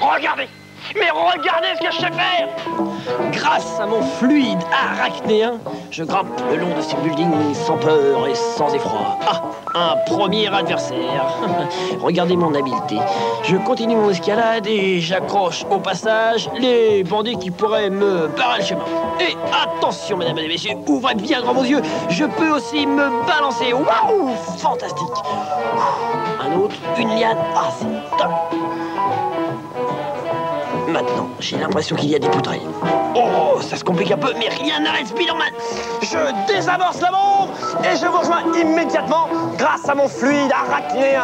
Regardez mais regardez ce que je sais faire Grâce à mon fluide arachnéen, je grimpe le long de ces buildings sans peur et sans effroi. Ah, un premier adversaire. regardez mon habileté. Je continue mon escalade et j'accroche au passage les bandits qui pourraient me barrer le chemin. Et attention, mesdames et messieurs, ouvrez bien grand vos yeux, je peux aussi me balancer. Waouh Fantastique Un autre, une liane. Ah, c'est top Maintenant, j'ai l'impression qu'il y a des poutrailles. Oh, ça se complique un peu, mais rien n'arrête Spiderman Je désamorce la bombe et je vous rejoins immédiatement grâce à mon fluide arachnéen